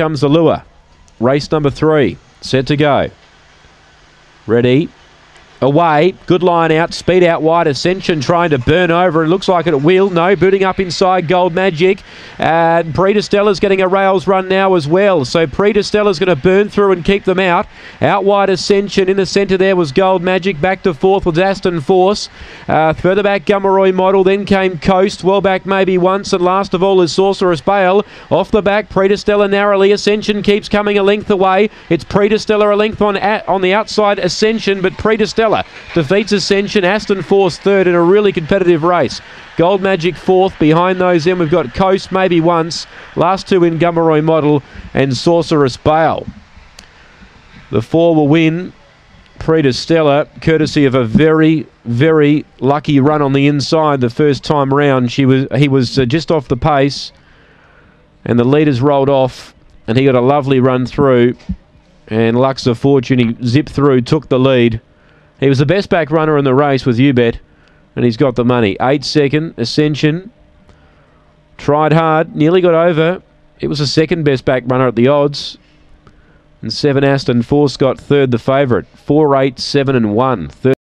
comes the lure. Race number three, set to go. Ready, away. Good line out. Speed out wide. Ascension trying to burn over. It looks like it will. No, booting up inside Gold Magic. And Preta getting a rails run now as well. So Preta going to burn through and keep them out. Out wide Ascension. In the centre there was Gold Magic. Back to fourth was Aston Force. Uh, further back Gummeroy Model. Then came Coast. Well back maybe once. And last of all is Sorceress Bale. Off the back, Preta Stella narrowly. Ascension keeps coming a length away. It's Preta Stella a length on, at, on the outside Ascension, but Preta Stella defeats Ascension. Aston Force third in a really competitive race. Gold Magic fourth. Behind those, then we've got Coast maybe once. Last two in Gummeroy Model and Sorceress Bale. The four will win. Preta Stella, courtesy of a very, very lucky run on the inside the first time round. She was he was uh, just off the pace, and the leaders rolled off, and he got a lovely run through. And Lux of Fortune, he zipped through, took the lead. He was the best back runner in the race with UBet, and he's got the money. Eight second, Ascension. Tried hard, nearly got over. It was the second best back runner at the odds. And seven Aston Force got, third, the favourite. Four, eight, seven, and one. Third